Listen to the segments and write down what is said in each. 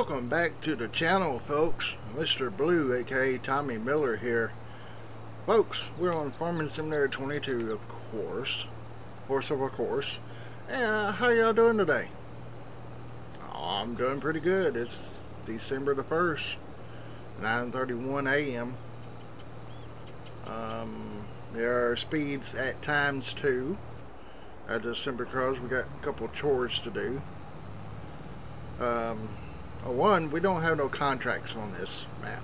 welcome back to the channel folks. Mr. Blue aka Tommy Miller here. Folks we're on Farming Simulator 22 of course. Course of a course. And uh, how y'all doing today? Oh, I'm doing pretty good. It's December the 1st 9:31 a.m. Um, there are speeds at times too. At December because we got a couple chores to do. Um, one, we don't have no contracts on this map.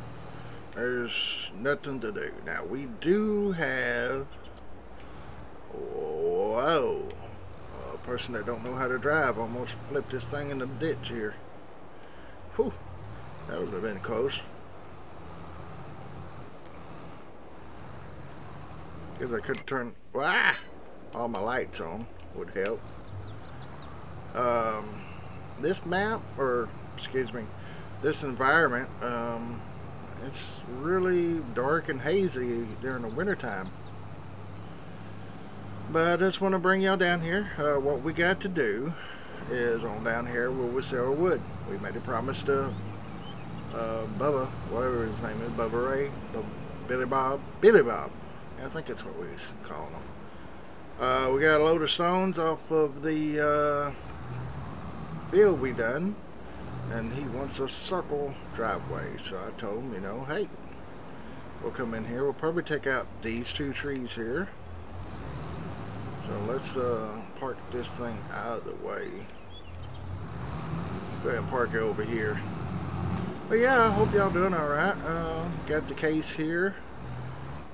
There's nothing to do. Now, we do have... Whoa! A person that don't know how to drive almost flipped this thing in the ditch here. Whew! That would have been close. Guess I could turn... Ah! All my lights on would help. Um this map, or excuse me, this environment, um, it's really dark and hazy during the wintertime. But I just want to bring y'all down here. Uh, what we got to do is on down here where we sell wood. We made a promise to uh, Bubba, whatever his name is, Bubba Ray, Billy Bob, Billy Bob. I think that's what we call him. Uh, we got a load of stones off of the uh, field we done and he wants a circle driveway. So I told him you know hey we'll come in here. We'll probably take out these two trees here. So let's uh, park this thing out of the way. Go ahead and park it over here. But yeah I hope y'all doing alright uh, got the case here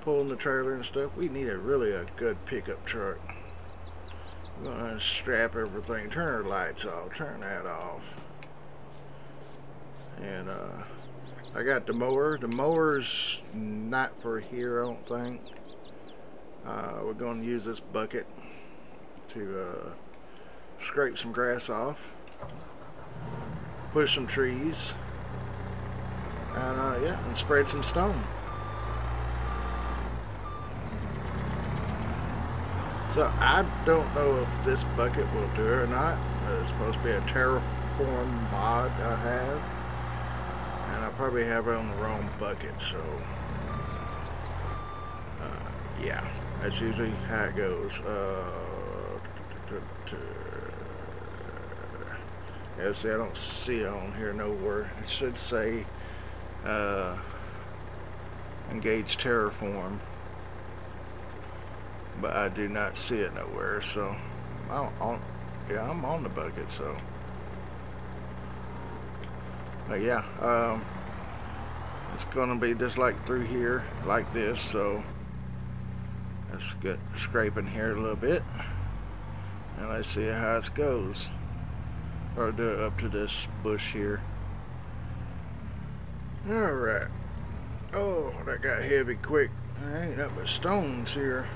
pulling the trailer and stuff. We need a really a good pickup truck. Gonna strap everything, turn our lights off, turn that off. And uh, I got the mower. The mower's not for here, I don't think. Uh, we're going to use this bucket to uh, scrape some grass off, push some trees, and uh, yeah, and spread some stone. So I don't know if this bucket will do it or not. It's supposed to be a Terraform mod I have. And I probably have it on the wrong bucket, so... Uh, yeah, that's usually how it goes. Uh, yeah, see, I don't see it on here nowhere. It should say uh, engage terraform but I do not see it nowhere so I'm on yeah I'm on the bucket so but yeah um, it's gonna be just like through here like this so let's get scraping here a little bit and let's see how it goes. Or do it up to this bush here. Alright oh that got heavy quick. I ain't up but stones here.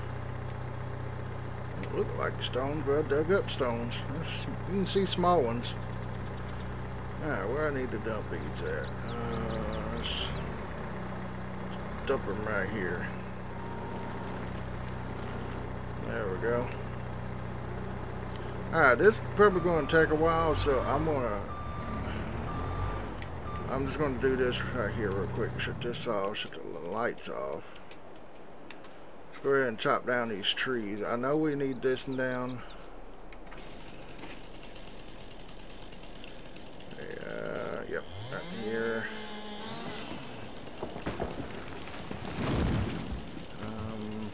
Look like stones, but I dug up stones. you can see small ones. Alright, where I need to dump these at? Uh, let's dump them right here. There we go. Alright, this is probably going to take a while, so I'm going to... I'm just going to do this right here real quick. Shut this off, shut the lights off. Let's go ahead and chop down these trees. I know we need this down. Uh, yep, right here. Um,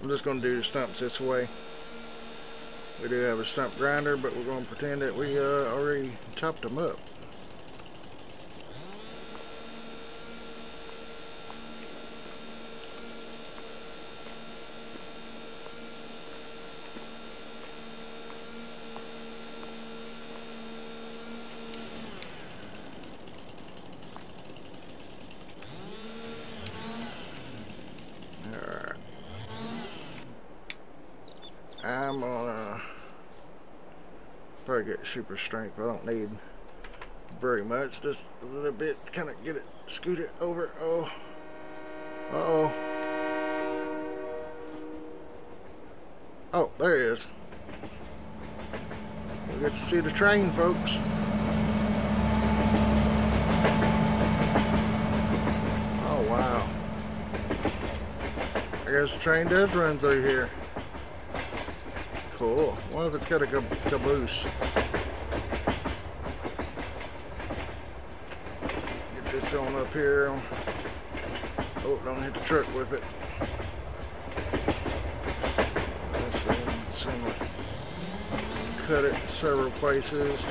I'm just going to do the stumps this way. We do have a stump grinder, but we're going to pretend that we uh, already chopped them up. super strength. I don't need very much. Just a little bit. Kind of get it, scoot it over. Oh. Uh-oh. Oh, there he is. We get to see the train, folks. Oh, wow. I guess the train does run through here. Cool. What if it's got a caboose? This on up here. Oh, don't hit the truck with it. Cut it several places.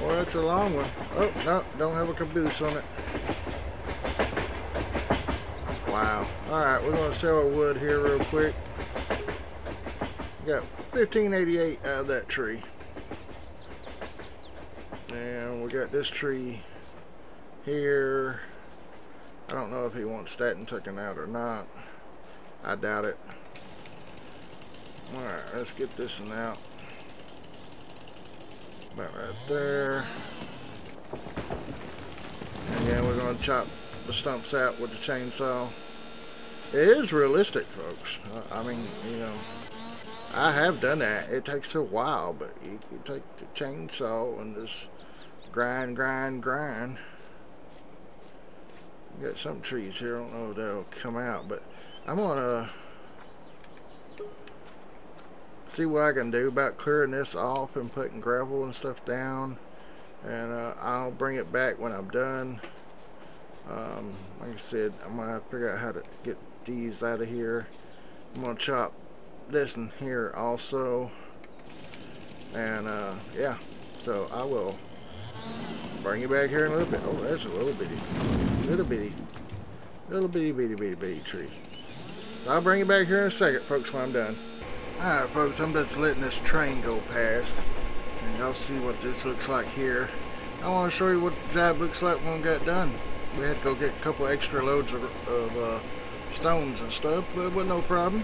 Well, that's a long one. Oh, no, don't have a caboose on it. Wow. Alright, we're going to sell our wood here real quick. Got 1588 out of that tree. And we got this tree here. I don't know if he wants statin taken out or not. I doubt it. Alright, let's get this one out. About right there. And then we're going to chop the stumps out with the chainsaw. It is realistic, folks. Uh, I mean, you know, I have done that. It takes a while, but you can take the chainsaw and just grind, grind, grind. Got some trees here. I don't know if they'll come out, but I'm gonna see what I can do about clearing this off and putting gravel and stuff down. And uh, I'll bring it back when I'm done. Um, like I said, I'm gonna figure out how to get these out of here. I'm gonna chop this in here also. And uh, yeah so I will bring you back here in a little bit. Oh that's a little bitty little bitty little bitty bitty bitty bitty tree. I'll bring you back here in a second folks when I'm done. Alright folks I'm just letting this train go past and y'all see what this looks like here. I want to show you what the job looks like when we got done. We had to go get a couple extra loads of, of uh, stones and stuff but it was no problem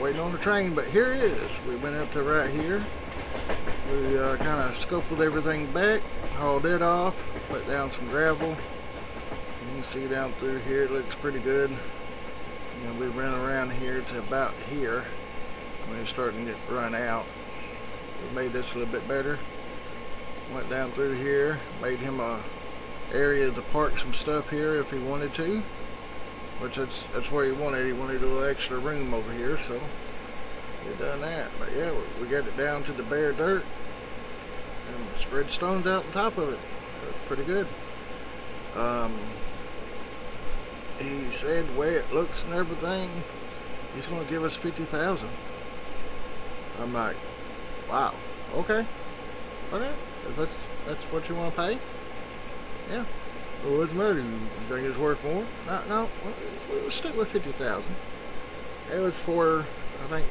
waiting on the train, but here it is. We went up to right here. We uh, kind of scoped everything back, hauled it off, put down some gravel. You can see down through here, it looks pretty good. And we ran around here to about here. When it's starting to get run out. We made this a little bit better. Went down through here, made him a area to park some stuff here if he wanted to which that's that's where he wanted. He wanted a little extra room over here, so we done that. But yeah, we, we got it down to the bare dirt and spread stones out on top of it. That's pretty good. Um, he said the way it looks and everything, he's going to give us 50000 I'm like, wow, okay, okay, if that's, that's what you want to pay, yeah. Well, the matter? You think it's worth more? No, no. We'll stick with 50000 It was for, I think,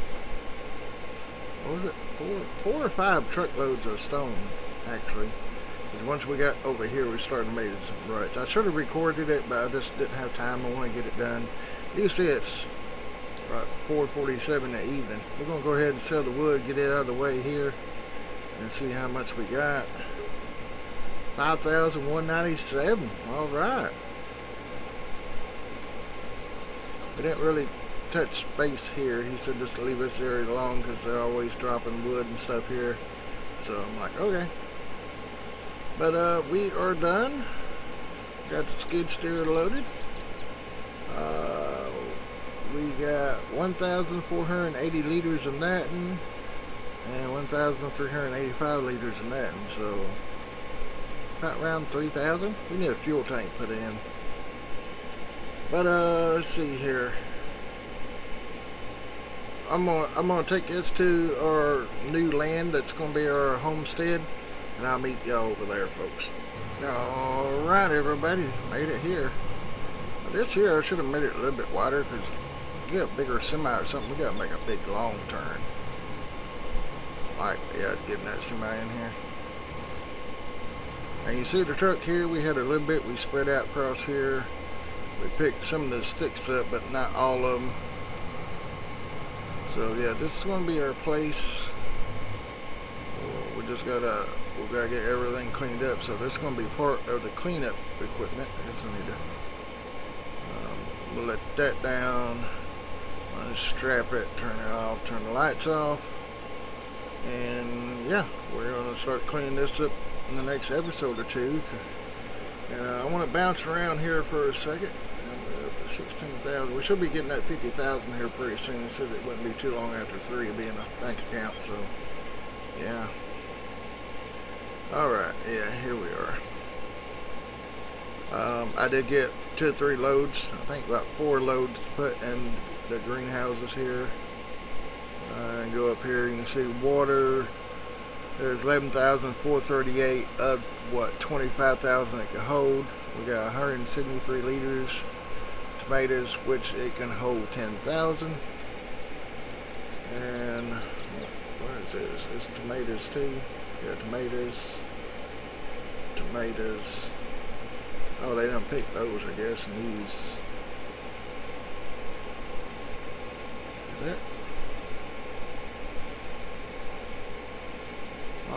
what was it? Four, four or five truckloads of stone, actually. Because once we got over here, we started making some ruts. I should have recorded it, but I just didn't have time. I want to get it done. You see it's right uh, 4.47 in the evening. We're going to go ahead and sell the wood, get it out of the way here, and see how much we got. 5,197. All right. We didn't really touch space here. He said just leave this area alone because they're always dropping wood and stuff here. So I'm like, okay. But uh, we are done. Got the skid steer loaded. Uh, we got 1,480 liters of natting and 1,385 liters of natting. So about around 3,000. We need a fuel tank put in. But uh, let's see here. I'm gonna I'm gonna take this to our new land that's gonna be our homestead, and I'll meet y'all over there, folks. All right, everybody, made it here. This here I should have made it a little bit wider because get a bigger semi or something, we gotta make a big long turn. Like, yeah, getting that semi in here. And you see the truck here, we had a little bit we spread out across here. We picked some of the sticks up, but not all of them. So yeah, this is going to be our place. We just gotta, we gotta get everything cleaned up. So this is going to be part of the cleanup equipment. I guess I need to um, let that down. Unstrap it, turn it off, turn the lights off. And yeah, we're going to start cleaning this up in the next episode or two. Uh, I want to bounce around here for a second. 16,000. We should be getting that 50,000 here pretty soon. It said it wouldn't be too long after three being a bank account. So, yeah. All right. Yeah, here we are. Um, I did get two or three loads. I think about four loads put in the greenhouses here. Uh, and go up here, you can see water. There's 11,438 of what 25,000 it can hold. We got 173 liters tomatoes, which it can hold 10,000. And what is this? It's tomatoes too. Yeah, tomatoes. Tomatoes. Oh, they don't pick those, I guess, and these. Is that?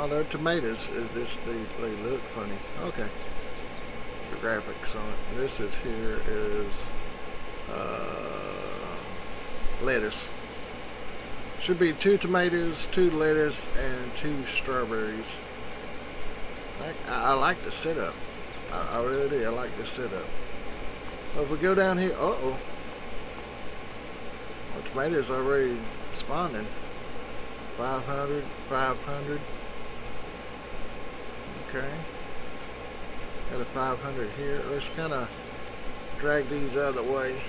Oh, they're tomatoes. Is this they, they look funny? Okay. The graphics on it. This is here is uh, lettuce. Should be two tomatoes, two lettuce, and two strawberries. I, I like the setup. I, I really do. I like the setup. But if we go down here, uh oh, well, tomatoes already spawning. 500, 500. Okay. Got a 500 here. Let's kind of drag these out of the way.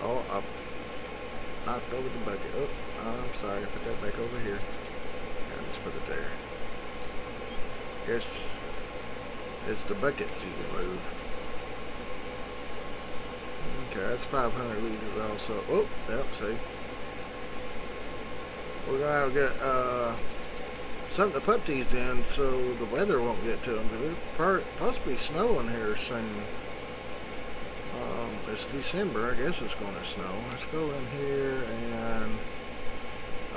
Oh, I knocked over the bucket. Oh, I'm sorry. I put that back over here. Yeah, just put it there. Guess it's the buckets you move. Okay, that's 500 liters also. Oh, yep, see. We're going to get uh, something to put these in so the weather won't get to them. But it's supposed to be snowing here soon it's December, I guess it's going to snow. Let's go in here and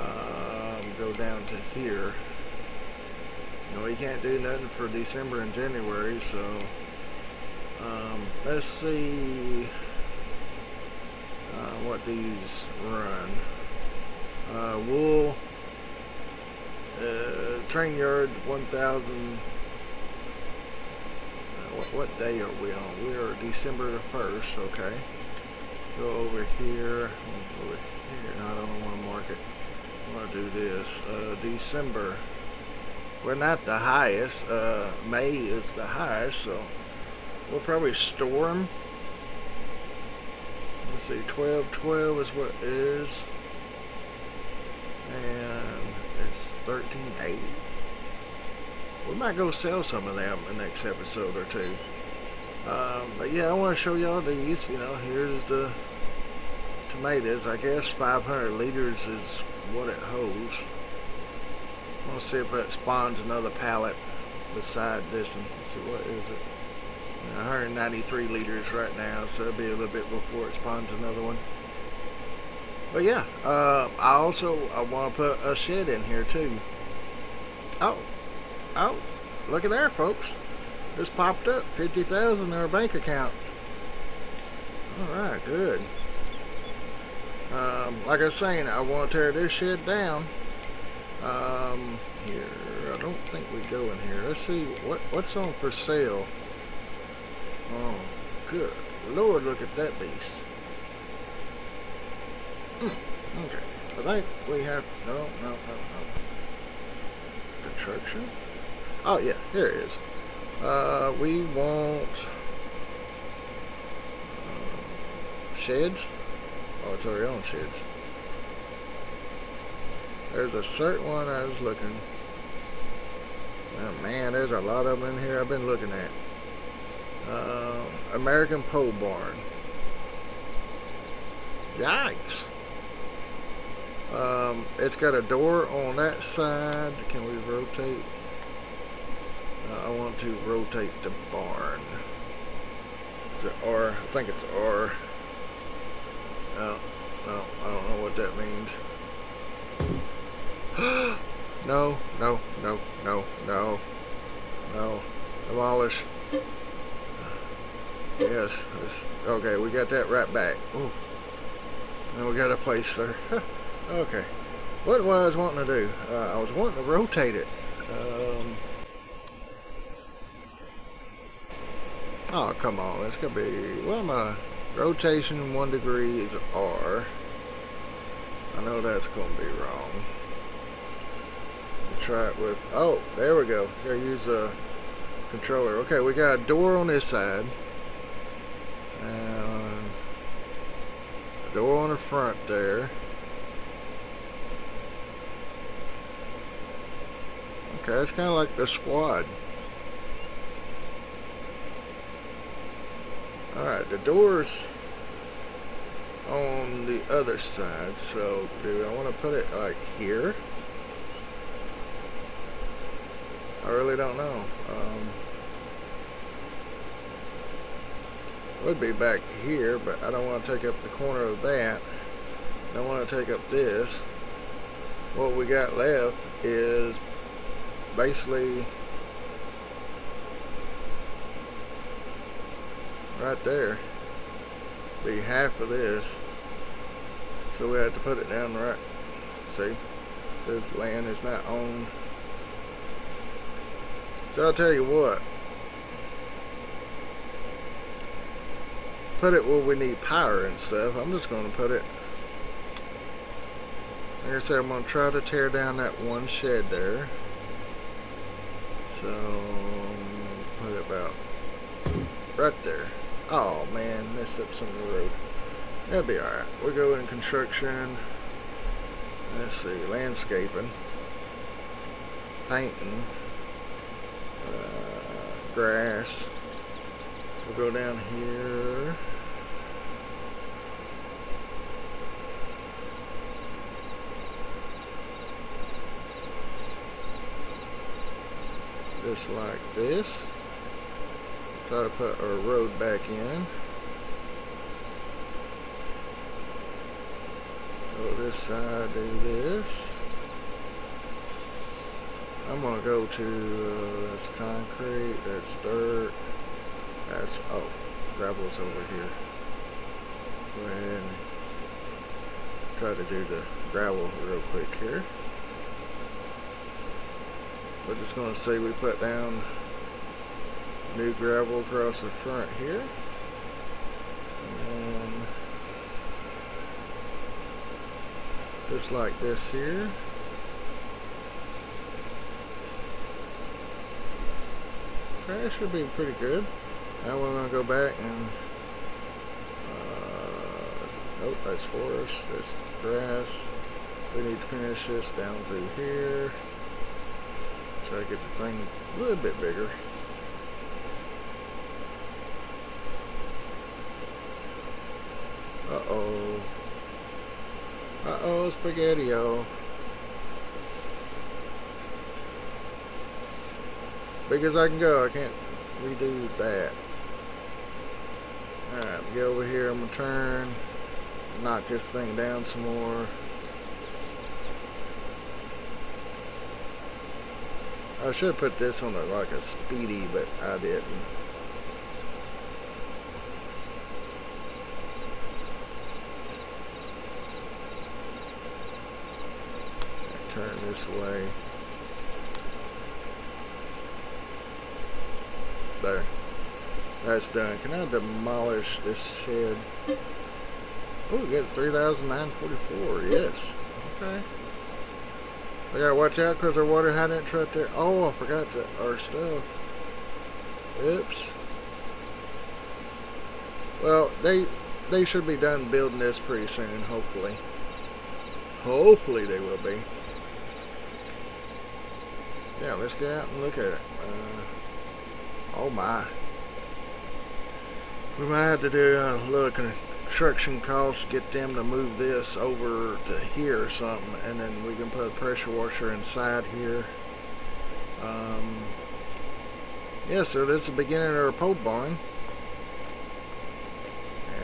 um, go down to here. Know, you can't do nothing for December and January, so um, let's see uh, what these run. Uh, wool, uh, train yard 1,000 what, what day are we on? We are December the 1st, okay. Go over here, over here, no, I don't want to mark it. I want to do this. Uh, December, we're not the highest. Uh, May is the highest, so we'll probably store them. Let's see, 12, 12 is what is. And it's 1380 we might go sell some of them in the next episode or two. Um, but yeah, I want to show y'all these. You know, here's the tomatoes. I guess 500 liters is what it holds. I want to see if it spawns another pallet beside this one. Let's see, what is it? 193 liters right now, so it'll be a little bit before it spawns another one. But yeah, uh, I also I want to put a shed in here too. Oh, Oh, look at there, folks. Just popped up 50000 in our bank account. Alright, good. Um, like I was saying, I want to tear this shed down. Um, here, I don't think we go in here. Let's see, what what's on for sale? Oh, good Lord, look at that beast. Okay, I think we have, no, no, no, no. Construction? Oh yeah, here it is. Uh, we want uh, sheds. Oh, it's already on sheds. There's a certain one I was looking. Oh man, there's a lot of them in here I've been looking at. Uh, American Pole Barn. Yikes. Um, it's got a door on that side. Can we rotate? Uh, I want to rotate the barn. Is it R? I think it's R. Oh, no, I don't know what that means. no, no, no, no, no, no. Demolish. Yes. Okay, we got that right back. Ooh. And we got a place there. okay. what was I was wanting to do? Uh, I was wanting to rotate it. Um, oh, come on. It's going to be, well, my rotation one degree is R. I know that's going to be wrong. Try it with, oh, there we go. Gotta use a controller. Okay, we got a door on this side. And a door on the front there. Okay, it's kind of like the squad. Alright, the door's on the other side, so do I want to put it like here? I really don't know. Um, would be back here, but I don't want to take up the corner of that. I don't want to take up this. What we got left is basically right there be half of this. So we have to put it down right see? Says land is not owned. So I'll tell you what. Put it where we need power and stuff. I'm just going to put it like I said I'm going to try to tear down that one shed there so, what about right there. Oh man, messed up some of the road. That'll be alright. We'll go in construction. Let's see, landscaping, painting, uh, grass. We'll go down here. Just like this. Try to put our road back in. Go this side, do this. I'm gonna go to uh, that's concrete, that's dirt, that's oh, gravel's over here. Go ahead and try to do the gravel real quick here. We're just going to say we put down new gravel across the front here. And just like this here. That should be pretty good. Now we're going to go back and uh, nope, that's forest, that's grass. We need to finish this down through here. Try to get the thing a little bit bigger. Uh-oh. Uh-oh, spaghetti-o. Big as I can go, I can't redo that. Alright, get over here, I'm gonna turn, knock this thing down some more. I should have put this on a, like a speedy, but I didn't. Turn this way. There. That's done. Can I demolish this shed? Oh, we got 3,944. Yes. Okay. We gotta watch out because our water hydrant's right there. Oh, I forgot to, our stuff. Oops. Well, they they should be done building this pretty soon, hopefully. Hopefully they will be. Yeah, let's get out and look at it. Uh, oh my. We might have to do a little construction costs, get them to move this over to here or something, and then we can put a pressure washer inside here. Um, yeah, so that's the beginning of our pole barn.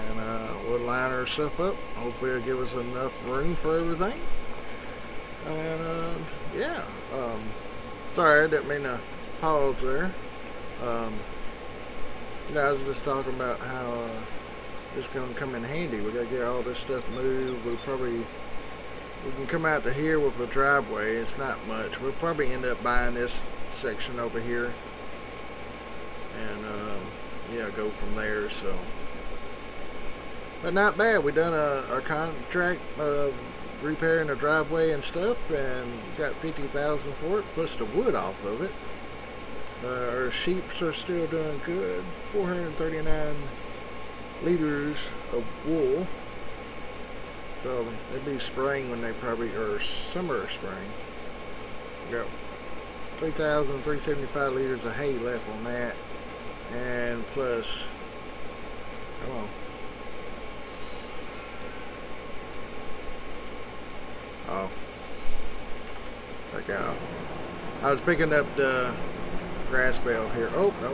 And uh, we'll line our stuff up. Hopefully it'll give us enough room for everything. And uh, yeah, um, sorry, I didn't mean to pause there. Um, I was just talking about how uh, it's going to come in handy. We got to get all this stuff moved. We'll probably we can come out to here with a driveway. It's not much. We'll probably end up buying this section over here. And, um, yeah, go from there, so. But not bad. We done a, a contract uh, repairing the driveway and stuff and got 50000 for it, plus the wood off of it. Uh, our sheeps are still doing good. 439 liters of wool. So it'd be spring when they probably, or summer spring. Got 3,375 liters of hay left on that. And plus, come on. Oh. Check out. I was picking up the grass bale here. Oh, no.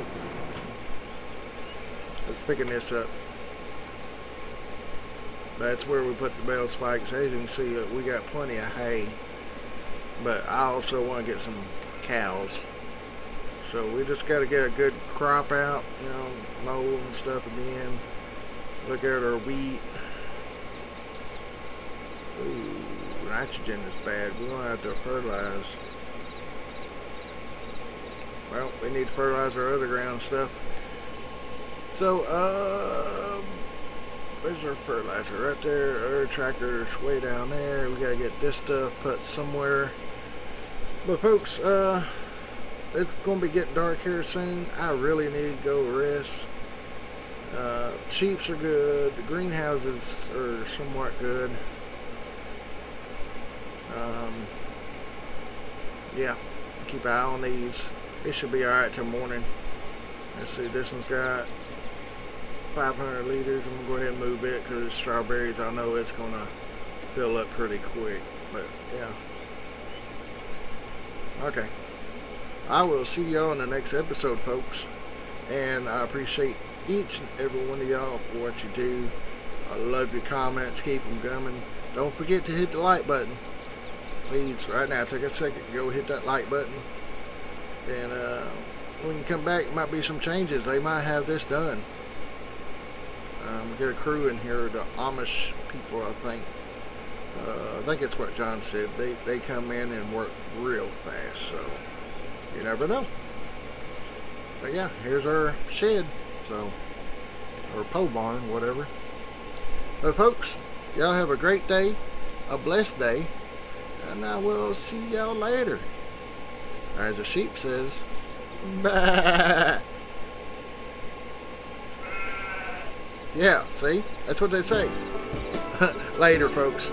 I was picking this up. That's where we put the bale spikes. As you can see, uh, we got plenty of hay. But I also want to get some cows. So we just got to get a good crop out, you know, mow and stuff again. Look at our wheat. Ooh, nitrogen is bad. We're going to have to fertilize. Well, we need to fertilize our other ground stuff. So, uh, where's our fertilizer? Right there. Our tractor's way down there. We gotta get this stuff put somewhere. But folks, uh, it's gonna be getting dark here soon. I really need to go rest. Uh, sheeps are good. The greenhouses are somewhat good. Um, yeah, keep an eye on these it should be alright till morning. Let's see, this one's got 500 liters. I'm going to go ahead and move it because it's strawberries. I know it's going to fill up pretty quick. But, yeah. Okay. I will see y'all in the next episode, folks. And I appreciate each and every one of y'all for what you do. I love your comments. Keep them coming. Don't forget to hit the like button. Please, right now, take a second. Go hit that like button and uh, when you come back, it might be some changes. They might have this done. Um, get a crew in here, the Amish people, I think. Uh, I think it's what John said. They they come in and work real fast, so you never know. But yeah, here's our shed, so or pole barn, whatever. But folks, y'all have a great day, a blessed day, and I will see y'all later. As the sheep says, bah. Yeah, see? That's what they say. Later, folks.